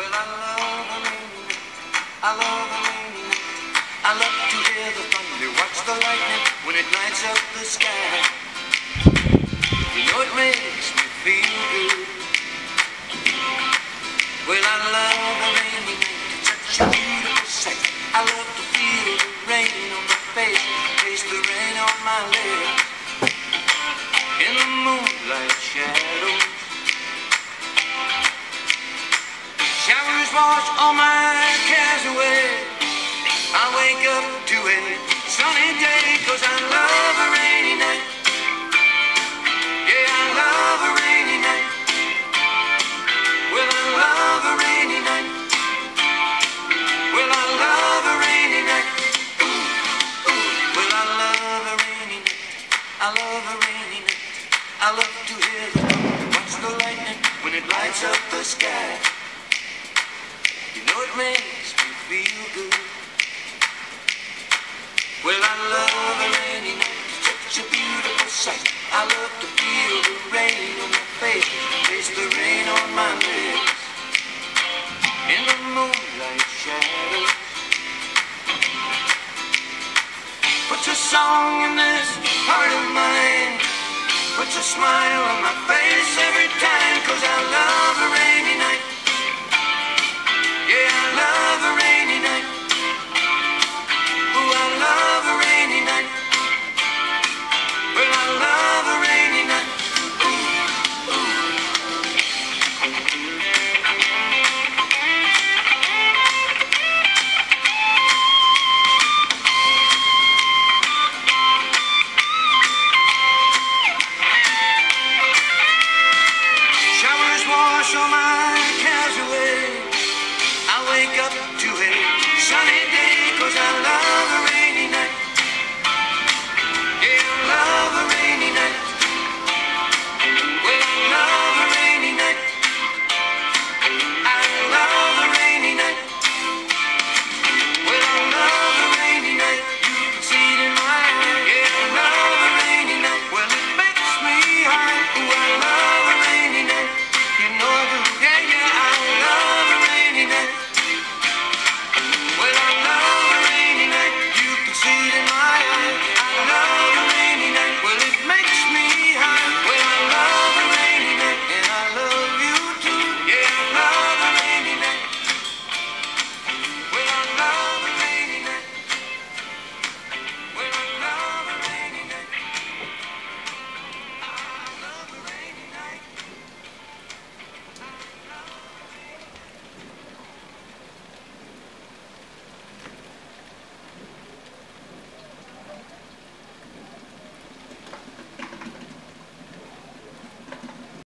I love a rainy night. I love to hear the thunder, watch the lightning when it lights up the sky. You know it makes me feel good. Well, I love a rainy. It's such a beautiful sight. I love to feel the rain on my face, taste the rain on my lips. In the moonlight shadows. Showers wash all my cares away. I wake up to a sunny day cause I love a rainy night. Yeah, I love a rainy night. Well, I love a rainy night. Well, I love a rainy night. Ooh, ooh. Well, I love a rainy night. I love a rainy night. I love to hear the thunder, watch the lightning when it lights up the sky. Makes me feel good. Well, I love a rainy night. Such a beautiful sight. I love to feel the rain on my face, taste the rain on my lips. In the moonlight shadows. Put a song in this heart of mine. Put a smile on my face every time, cause I love rainy night. Show my